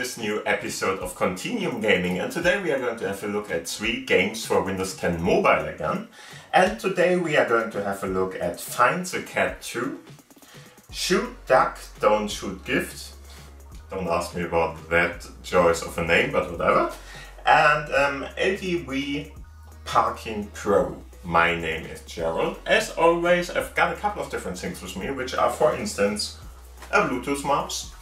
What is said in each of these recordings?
this new episode of Continuum Gaming and today we are going to have a look at three games for Windows 10 Mobile again and today we are going to have a look at Find the Cat 2, Shoot Duck, Don't Shoot Gift, don't ask me about that choice of a name but whatever, and um, LTV Parking Pro. My name is Gerald. As always I've got a couple of different things with me which are for instance a Bluetooth mouse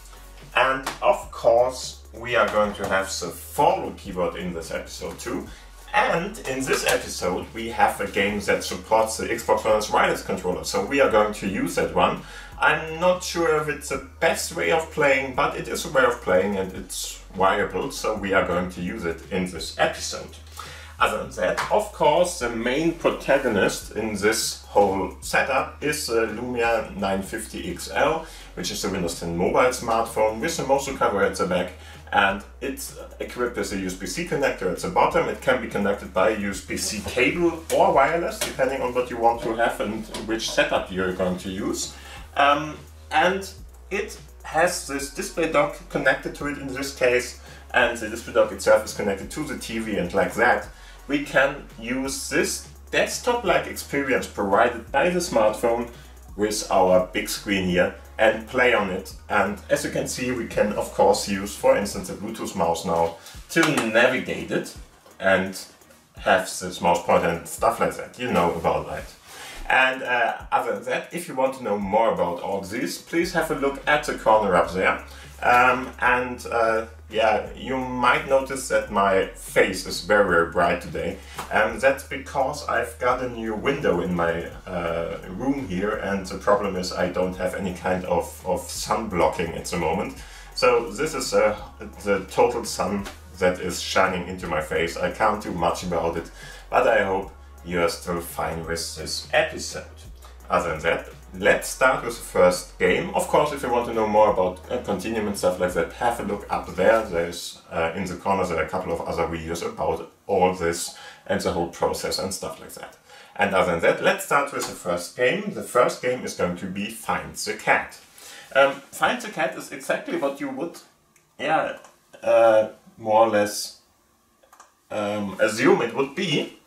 and of course, we are going to have the foldable keyboard in this episode too. And in this episode, we have a game that supports the Xbox One S wireless controller, so we are going to use that one. I'm not sure if it's the best way of playing, but it is a way of playing and it's viable, so we are going to use it in this episode. Other than that, of course, the main protagonist in this whole setup is the Lumia 950 XL, which is a Windows 10 mobile smartphone with a Mozo cover at the back and it's equipped with a USB-C connector at the bottom. It can be connected by a USB-C cable or wireless, depending on what you want to have and which setup you're going to use. Um, and it has this display dock connected to it in this case, and the display dock itself is connected to the TV and like that we can use this desktop-like experience provided by the smartphone with our big screen here and play on it. And as you can see, we can of course use, for instance, a Bluetooth mouse now to navigate it and have this mouse pointer and stuff like that. You know about that. And uh, other than that, if you want to know more about all this, please have a look at the corner up there. Um, and uh, yeah, you might notice that my face is very, very bright today. And that's because I've got a new window in my uh, room here, and the problem is I don't have any kind of, of sun blocking at the moment. So this is uh, the total sun that is shining into my face. I can't do much about it, but I hope you are still fine with this episode. Other than that, let's start with the first game. Of course, if you want to know more about uh, Continuum and stuff like that, have a look up there. There's uh, in the corner there are a couple of other videos about all this and the whole process and stuff like that. And other than that, let's start with the first game. The first game is going to be Find the Cat. Um, Find the Cat is exactly what you would, yeah, uh, more or less um, assume it would be.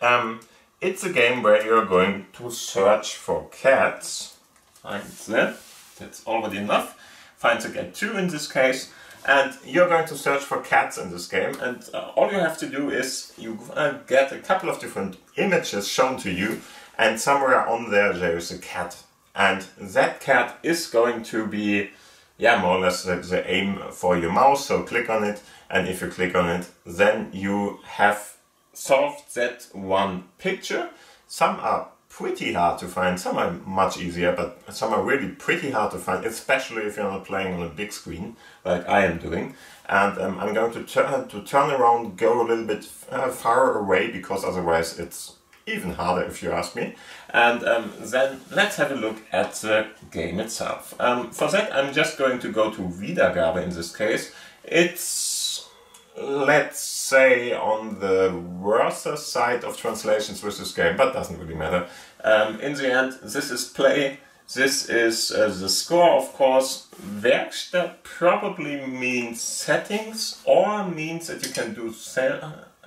Um, it's a game where you're going to search for cats. Find that. That's already enough. Find the cat 2 in this case. And you're going to search for cats in this game. And uh, all you have to do is you uh, get a couple of different images shown to you. And somewhere on there, there is a cat. And that cat is going to be, yeah, more or less the, the aim for your mouse. So click on it. And if you click on it, then you have solved that one picture. Some are pretty hard to find, some are much easier, but some are really pretty hard to find, especially if you're not playing on a big screen, like I am doing. And um, I'm going to, turn to turn around, go a little bit uh, far away, because otherwise it's even harder if you ask me. And um, then let's have a look at the game itself. Um, for that I'm just going to go to Wiedergabe in this case. It's let's say, on the worse side of translations with this game, but doesn't really matter. Um, in the end, this is play. This is uh, the score, of course. Werkstatt probably means settings or means that you can do,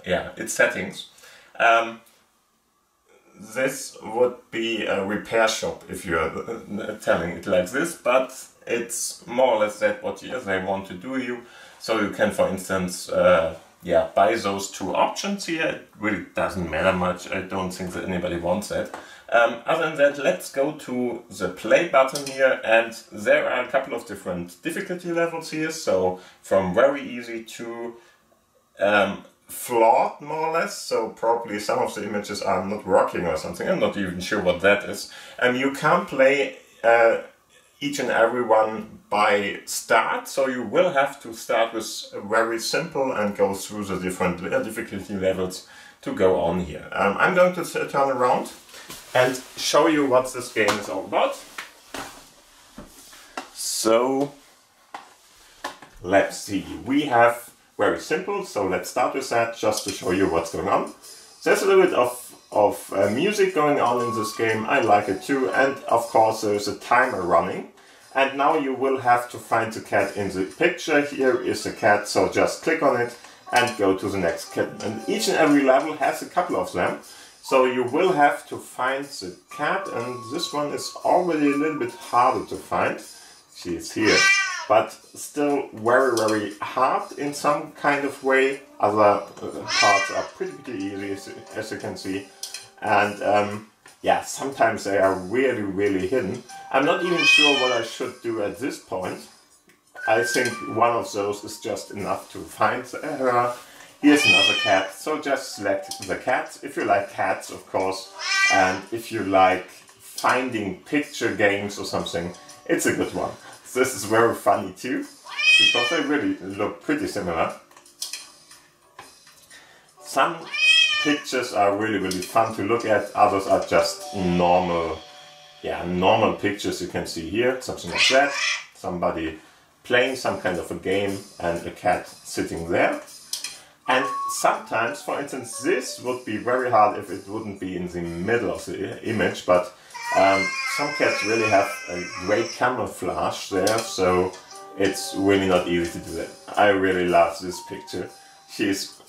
yeah, it's settings. Um, this would be a repair shop if you're uh, telling it like this, but it's more or less that what they want to do you. So you can, for instance, uh, yeah, buy those two options here. It really doesn't matter much. I don't think that anybody wants that. Um, other than that, let's go to the play button here and there are a couple of different difficulty levels here. So from very easy to um, flawed more or less. So probably some of the images are not working or something. I'm not even sure what that is. And you can't play uh, each and every one by start. So you will have to start with very simple and go through the different difficulty levels to go on here. Um, I'm going to turn around and show you what this game is all about. So let's see. We have very simple, so let's start with that just to show you what's going on. There's a little bit of of uh, music going on in this game. I like it too. And of course, there's a timer running. And now you will have to find the cat in the picture. Here is the cat, so just click on it and go to the next cat. And each and every level has a couple of them. So you will have to find the cat and this one is already a little bit harder to find. She is here. But still very, very hard in some kind of way. Other uh, parts are pretty, pretty easy as, as you can see. And um, yeah, sometimes they are really, really hidden. I'm not even sure what I should do at this point. I think one of those is just enough to find her. Here's another cat, so just select the cat, if you like cats of course, and if you like finding picture games or something, it's a good one. This is very funny too, because they really look pretty similar. Some pictures are really really fun to look at, others are just normal, yeah, normal pictures you can see here, something like that. Somebody playing some kind of a game and a cat sitting there. And sometimes, for instance, this would be very hard if it wouldn't be in the middle of the image, but um, some cats really have a great camouflage there, so it's really not easy to do that. I really love this picture. She's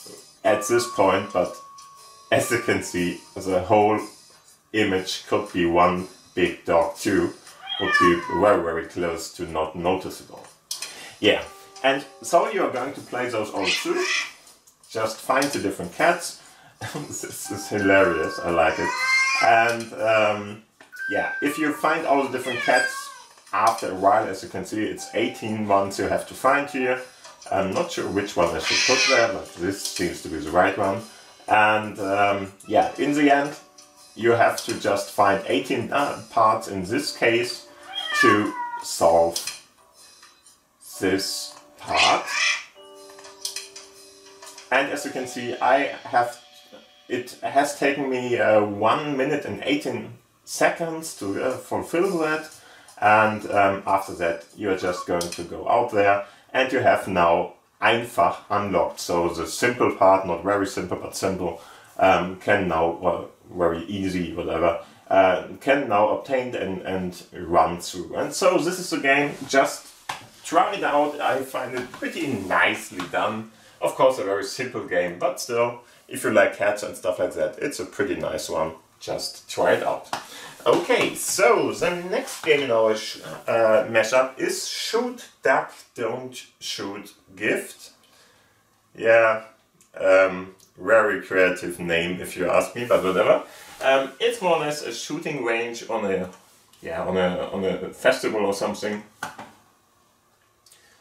at this point, but as you can see, the whole image could be one big dog too, would be very, very close to not noticeable. Yeah, and so you are going to play those all through. Just find the different cats. this is hilarious, I like it. And um, yeah, if you find all the different cats after a while, as you can see, it's 18 ones you have to find here. I'm not sure which one I should put there, but this seems to be the right one. And um, yeah, in the end, you have to just find 18 uh, parts in this case to solve this part. And as you can see, I have it has taken me uh, 1 minute and 18 seconds to uh, fulfill that. And um, after that, you're just going to go out there and you have now einfach unlocked. So the simple part, not very simple, but simple, um, can now, well, very easy, whatever, uh, can now obtain and, and run through. And so this is the game, just try it out. I find it pretty nicely done. Of course, a very simple game, but still, if you like cats and stuff like that, it's a pretty nice one. Just try it out. Okay, so the next game in our uh, mashup is Shoot Duck, Don't Shoot Gift. Yeah, um, very creative name if you ask me, but whatever. Um, it's more or less a shooting range on a yeah on a on a festival or something.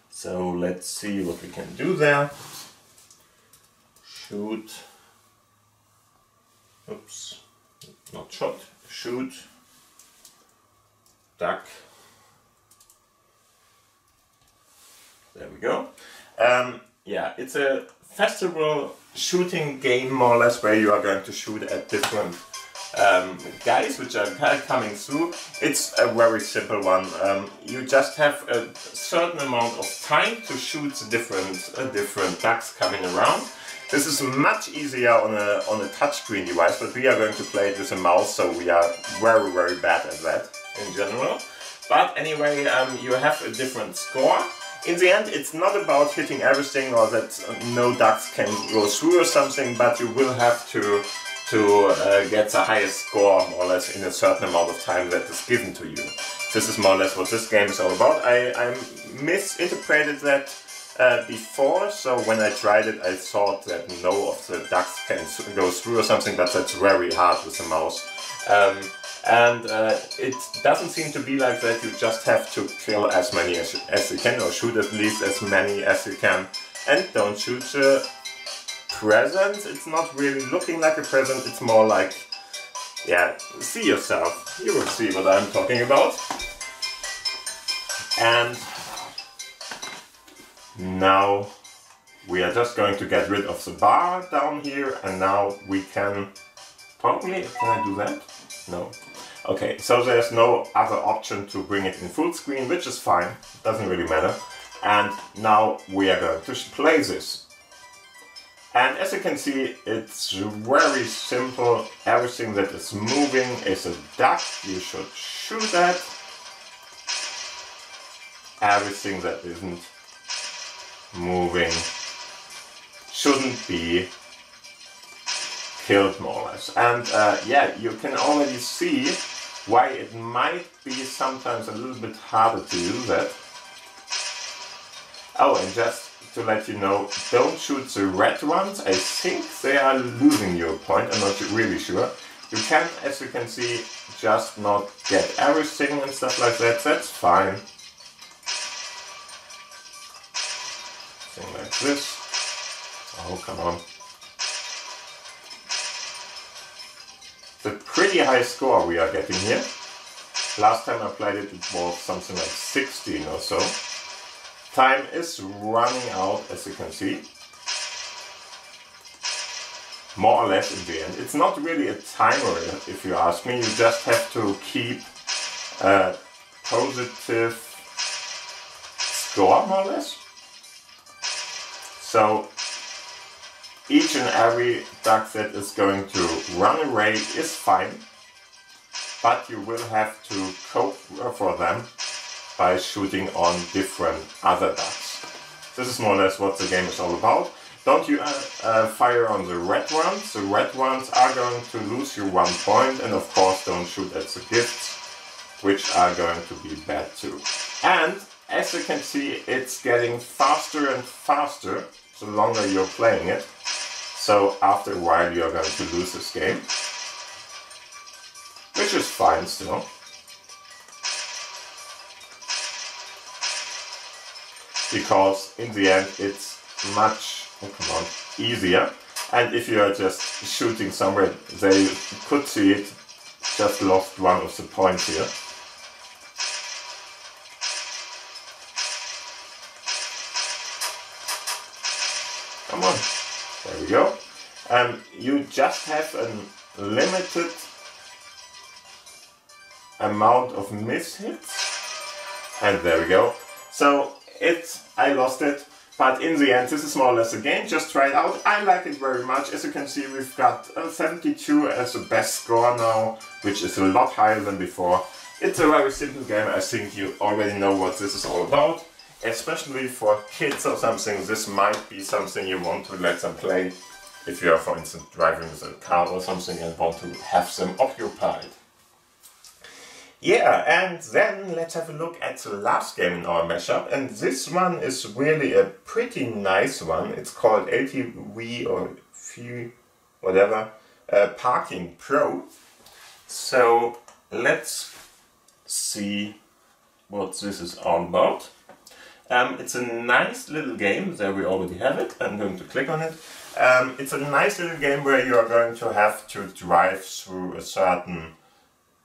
So let's see what we can do there. Shoot. Oops, not shot. Shoot. Duck. There we go. Um, yeah, it's a festival shooting game more or less where you are going to shoot at different um, guys which are coming through. It's a very simple one. Um, you just have a certain amount of time to shoot the different uh, different ducks coming around. This is much easier on a on a touchscreen device, but we are going to play it with a mouse, so we are very very bad at that in general. But anyway, um, you have a different score. In the end, it's not about hitting everything or that no ducks can go through or something, but you will have to to uh, get the highest score more or less in a certain amount of time that is given to you. This is more or less what this game is all about. I, I misinterpreted that uh, before, so when I tried it I thought that no of the ducks can go through or something, but that's very hard with the mouse. Um, and uh, it doesn't seem to be like that, you just have to kill as many as, as you can, or shoot at least as many as you can, and don't shoot the present. It's not really looking like a present, it's more like, yeah, see yourself. You will see what I'm talking about. And now we are just going to get rid of the bar down here and now we can probably, can I do that? No. Okay, so there's no other option to bring it in full screen, which is fine, doesn't really matter. And now we are going to play this. And as you can see, it's very simple. Everything that is moving is a duck. You should shoot at. everything that isn't moving shouldn't be killed more or less. And uh, yeah, you can already see why it might be sometimes a little bit harder to do that. Oh, and just to let you know, don't shoot the red ones. I think they are losing your point. I'm not really sure. You can, as you can see, just not get everything and stuff like that. That's fine. Like this. Oh, come on. A pretty high score we are getting here. Last time I played it, it was something like 16 or so. Time is running out, as you can see. More or less in the end. It's not really a timer, if you ask me. You just have to keep a positive score, more or less. So each and every duck that is going to run away is fine, but you will have to cope for them by shooting on different other ducks. This is more or less what the game is all about. Don't you uh, uh, fire on the red ones. The red ones are going to lose you one point and of course don't shoot at the gifts, which are going to be bad too. And as you can see, it's getting faster and faster the longer you're playing it. So after a while you're going to lose this game. Which is fine still. Because in the end it's much, oh come on, easier. And if you are just shooting somewhere, they could see it, just lost one of the points here. Um, you just have a limited amount of miss hits. And there we go. So it, I lost it. But in the end, this is more or less a game. Just try it out. I like it very much. As you can see, we've got 72 as the best score now, which is a lot higher than before. It's a very simple game. I think you already know what this is all about especially for kids or something, this might be something you want to let them play if you are, for instance, driving with a car or something and want to have them occupied. Yeah, and then let's have a look at the last game in our mashup, and this one is really a pretty nice one. It's called ATV or F whatever, uh, Parking Pro. So let's see what this is all about. Um, it's a nice little game, there we already have it, I'm going to click on it. Um, it's a nice little game where you are going to have to drive through a certain,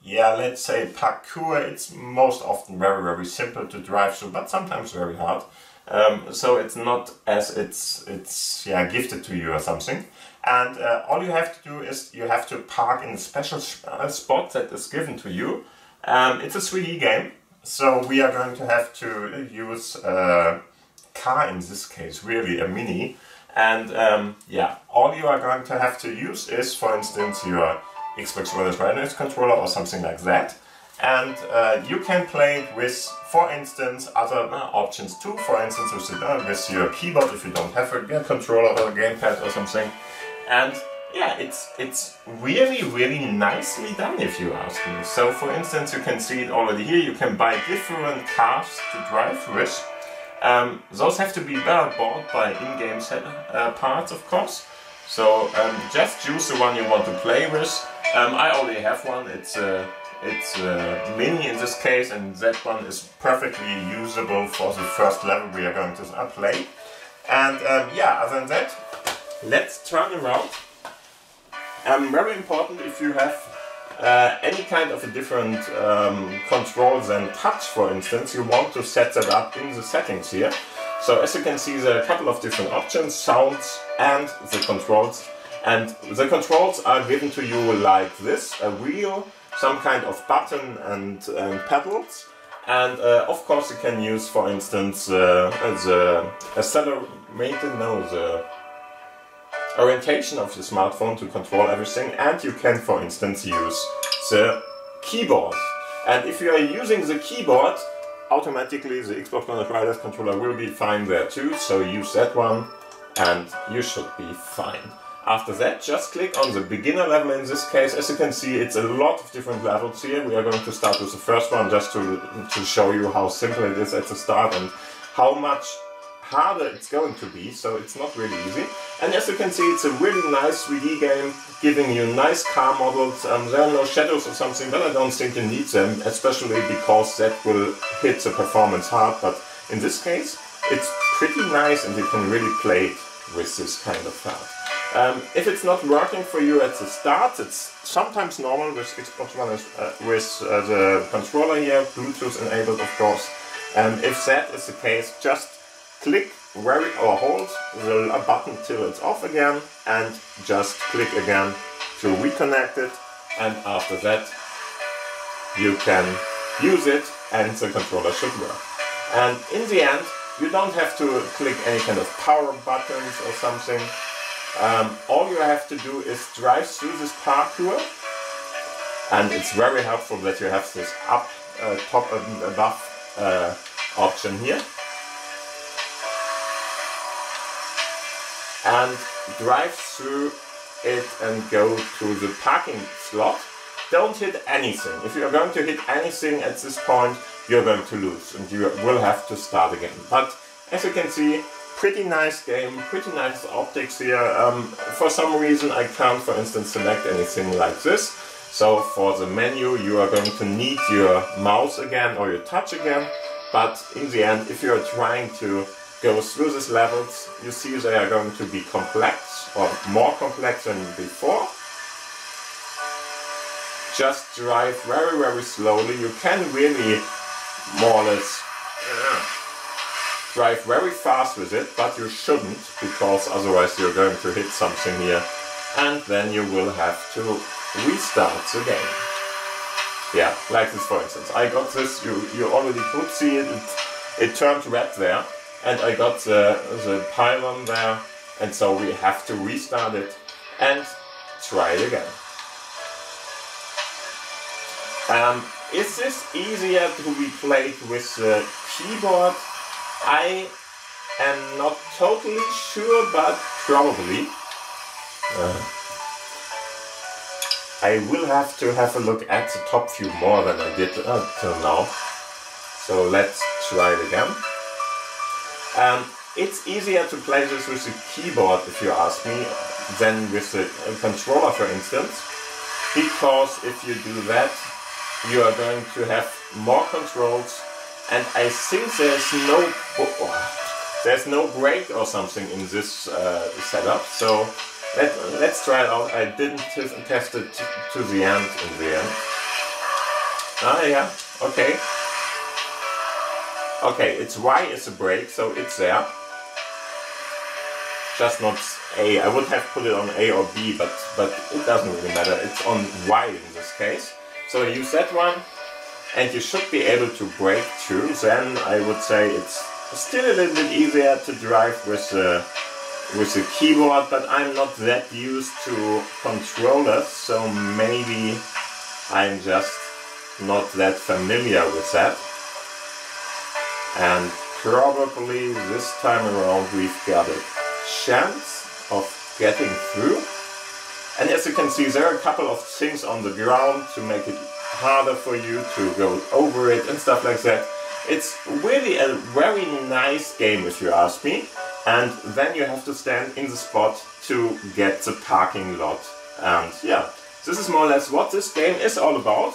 yeah, let's say parkour. It's most often very, very simple to drive through, but sometimes very hard. Um, so it's not as it's, it's yeah, gifted to you or something. And uh, all you have to do is you have to park in a special uh, spot that is given to you. Um, it's a 3D game, so we are going to have to use a car in this case, really a Mini. And um, yeah, all you are going to have to use is, for instance, your Xbox One Wireless controller or something like that. And uh, you can play it with, for instance, other uh, options too. For instance, with, uh, with your keyboard if you don't have a controller or a gamepad or something. And yeah, it's it's really, really nicely done if you ask me. So for instance, you can see it already here, you can buy different cars to drive with. Um, those have to be bought by in-game uh, parts, of course. So um, just choose the one you want to play with. Um, I already have one, it's a, it's a mini in this case, and that one is perfectly usable for the first level we are going to play. And um, yeah, other than that, let's turn around um, very important if you have uh, any kind of a different um, control than touch, for instance, you want to set that up in the settings here. So as you can see, there are a couple of different options, sounds and the controls. And the controls are given to you like this, a wheel, some kind of button and, and pedals. And uh, of course you can use, for instance, uh, the accelerator, no, the orientation of the smartphone to control everything and you can for instance use the keyboard and if you are using the keyboard automatically the Xbox One wireless controller will be fine there too, so use that one and you should be fine. After that, just click on the beginner level in this case. As you can see, it's a lot of different levels here. We are going to start with the first one just to, to show you how simple it is at the start and how much harder it's going to be, so it's not really easy. And as you can see, it's a really nice 3D game, giving you nice car models. Um, there are no shadows or something, but I don't think you need them, especially because that will hit the performance hard. But in this case, it's pretty nice and you can really play with this kind of card. Um, if it's not working for you at the start, it's sometimes normal with Xbox One uh, with uh, the controller here, Bluetooth enabled of course. And if that is the case, just click very or hold the button till it's off again and just click again to reconnect it and after that you can use it and the controller should work. And in the end you don't have to click any kind of power buttons or something. Um, all you have to do is drive through this parkour and it's very helpful that you have this up, uh, top and above uh, option here. And drive through it and go to the parking slot. Don't hit anything. If you're going to hit anything at this point, you're going to lose and you will have to start again. But as you can see, pretty nice game, pretty nice optics here. Um, for some reason I can't, for instance, select anything like this. So for the menu, you are going to need your mouse again or your touch again. But in the end, if you're trying to go through these levels, you see they are going to be complex or more complex than before. Just drive very, very slowly. You can really more or less drive very fast with it, but you shouldn't because otherwise you're going to hit something here and then you will have to restart the game. Yeah, like this for instance. I got this, you, you already could see it, it, it turned red there and I got the, the pylon there and so we have to restart it and try it again. Um, is this easier to be played with the keyboard? I am not totally sure, but probably. Uh, I will have to have a look at the top view more than I did until now. So let's try it again. Um, it's easier to play this with the keyboard, if you ask me, than with the controller, for instance, because if you do that, you are going to have more controls, and I think there's no there's no brake or something in this uh, setup. So let, let's try it out. I didn't test it to the end in the end. Ah, yeah, okay. Okay, it's Y is a brake, so it's there. Just not A. I would have put it on A or B, but, but it doesn't really matter. It's on Y in this case. So use that one, and you should be able to break through. Then I would say it's still a little bit easier to drive with the with the keyboard, but I'm not that used to controllers, so maybe I'm just not that familiar with that. And probably this time around we've got a chance of getting through. And as you can see, there are a couple of things on the ground to make it harder for you to go over it and stuff like that. It's really a very nice game if you ask me. And then you have to stand in the spot to get the parking lot. And yeah, this is more or less what this game is all about.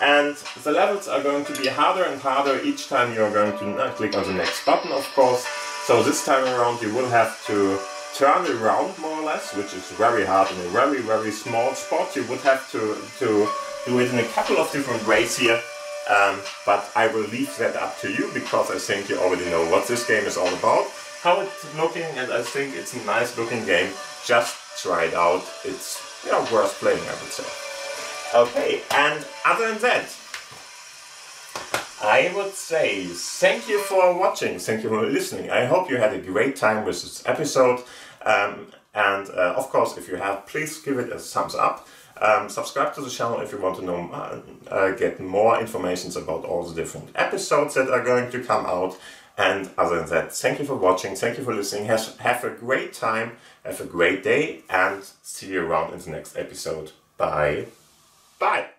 And the levels are going to be harder and harder each time you're going to click on the next button, of course. So this time around you will have to turn around more or less, which is very hard in a very, very small spot. You would have to, to do it in a couple of different ways here. Um, but I will leave that up to you because I think you already know what this game is all about, how it's looking, and I think it's a nice looking game. Just try it out. It's you know, worth playing, I would say. Okay, and other than that, I would say thank you for watching, thank you for listening. I hope you had a great time with this episode. Um, and uh, of course, if you have, please give it a thumbs up. Um, subscribe to the channel if you want to know uh, uh, get more information about all the different episodes that are going to come out. And other than that, thank you for watching, thank you for listening. Have, have a great time, have a great day, and see you around in the next episode. Bye. Bye.